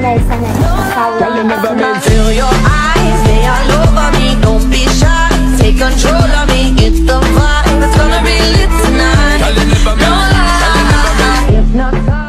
mais ça n'est Feel your eyes, they all over me. Don't be shy, take control of me. It's the vibe that's gonna be lit tonight. No lie, hypnotize